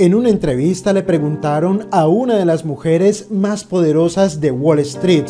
En una entrevista le preguntaron a una de las mujeres más poderosas de Wall Street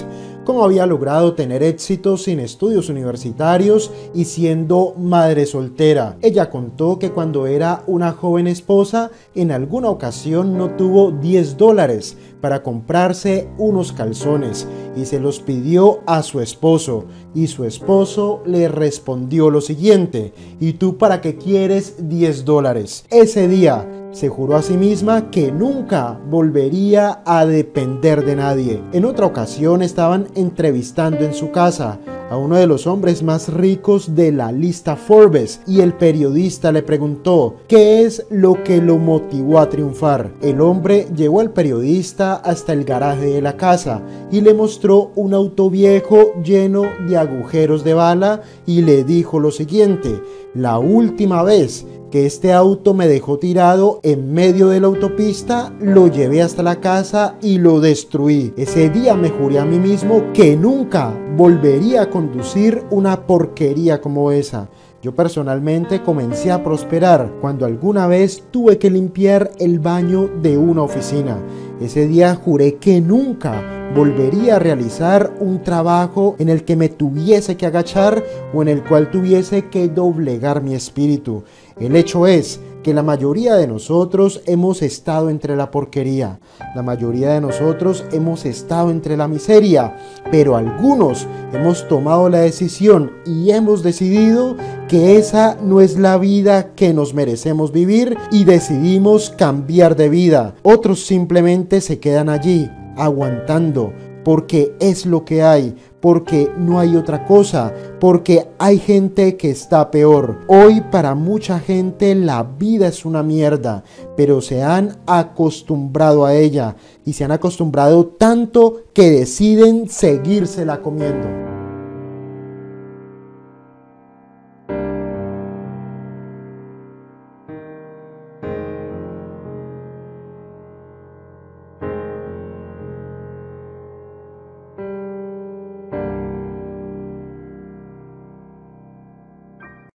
cómo había logrado tener éxito sin estudios universitarios y siendo madre soltera. Ella contó que cuando era una joven esposa, en alguna ocasión no tuvo 10 dólares para comprarse unos calzones y se los pidió a su esposo y su esposo le respondió lo siguiente, ¿y tú para qué quieres 10 dólares? Ese día se juró a sí misma que nunca volvería a depender de nadie. En otra ocasión estaban entrevistando en su casa a uno de los hombres más ricos de la lista Forbes y el periodista le preguntó qué es lo que lo motivó a triunfar. El hombre llevó al periodista hasta el garaje de la casa y le mostró un auto viejo lleno de agujeros de bala y le dijo lo siguiente, la última vez que este auto me dejó tirado en medio de la autopista, lo llevé hasta la casa y lo destruí. Ese día me juré a mí mismo que nunca volvería a conducir una porquería como esa. Yo personalmente comencé a prosperar cuando alguna vez tuve que limpiar el baño de una oficina. Ese día juré que nunca volvería a realizar un trabajo en el que me tuviese que agachar o en el cual tuviese que doblegar mi espíritu. El hecho es la mayoría de nosotros hemos estado entre la porquería, la mayoría de nosotros hemos estado entre la miseria, pero algunos hemos tomado la decisión y hemos decidido que esa no es la vida que nos merecemos vivir y decidimos cambiar de vida. Otros simplemente se quedan allí, aguantando, porque es lo que hay, porque no hay otra cosa, porque hay gente que está peor. Hoy para mucha gente la vida es una mierda, pero se han acostumbrado a ella y se han acostumbrado tanto que deciden seguírsela comiendo.